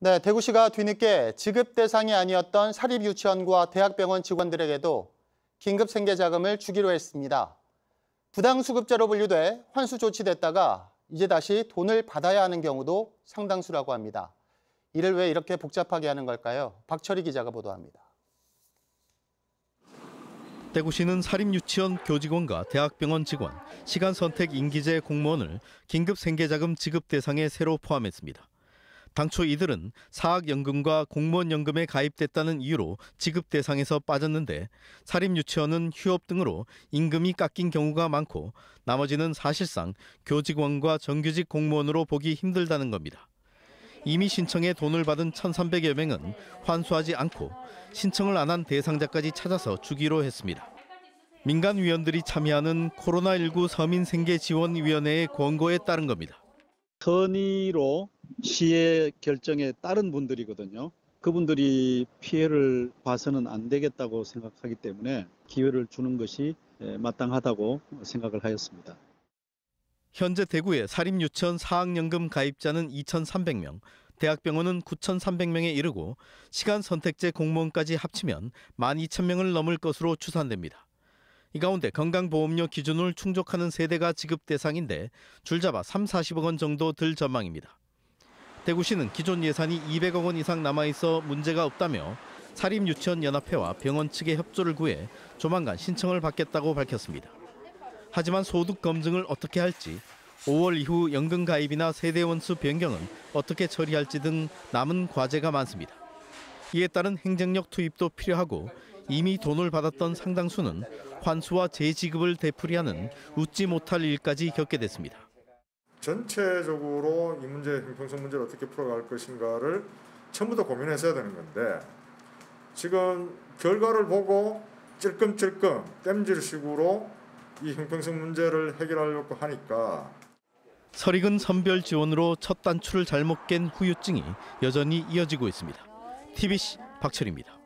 네, 대구시가 뒤늦게 지급 대상이 아니었던 사립유치원과 대학병원 직원들에게도 긴급 생계자금을 주기로 했습니다. 부당수급자로 분류돼 환수 조치됐다가 이제 다시 돈을 받아야 하는 경우도 상당수라고 합니다. 이를 왜 이렇게 복잡하게 하는 걸까요? 박철희 기자가 보도합니다. 대구시는 사립유치원 교직원과 대학병원 직원, 시간 선택 임기제 공무원을 긴급 생계자금 지급 대상에 새로 포함했습니다. 당초 이들은 사학연금과 공무원연금에 가입됐다는 이유로 지급 대상에서 빠졌는데 사립유치원은 휴업 등으로 임금이 깎인 경우가 많고 나머지는 사실상 교직원과 정규직 공무원으로 보기 힘들다는 겁니다. 이미 신청에 돈을 받은 1,300여 명은 환수하지 않고 신청을 안 한 대상자까지 찾아서 주기로 했습니다. 민간 위원들이 참여하는 코로나19 서민생계지원위원회의 권고에 따른 겁니다. 선의로 시의 결정에 따른 분들이거든요. 그분들이 피해를 봐서는 안 되겠다고 생각하기 때문에 기회를 주는 것이 에, 마땅하다고 생각을 하였습니다. 현재 대구의 사립유치원 사학연금 가입자는 2,300명, 대학병원은 9,300명에 이르고 시간 선택제 공무원까지 합치면 12,000명을 넘을 것으로 추산됩니다. 이 가운데 건강보험료 기준을 충족하는 세대가 지급 대상인데 줄잡아 3, 40억 원 정도 들 전망입니다. 대구시는 기존 예산이 200억 원 이상 남아 있어 문제가 없다며 사립유치원연합회와 병원 측의 협조를 구해 조만간 신청을 받겠다고 밝혔습니다. 하지만 소득 검증을 어떻게 할지 5월 이후 연금 가입이나 세대 원수 변경은 어떻게 처리할지 등 남은 과제가 많습니다. 이에 따른 행정력 투입도 필요하고 이미 돈을 받았던 상당수는 환수와 재지급을 되풀이하는 웃지 못할 일까지 겪게 됐습니다. 전체적으로 이 문제 형평성 문제를 어떻게 풀어갈 것인가를 처음부터 고민했어야 되는 건데 지금 결과를 보고 찔끔찔끔 땜질식으로 이 형평성 문제를 해결하려고 하니까 설익은 선별 지원으로 첫 단추를 잘못 깬 후유증이 여전히 이어지고 있습니다. TBC 박철입니다.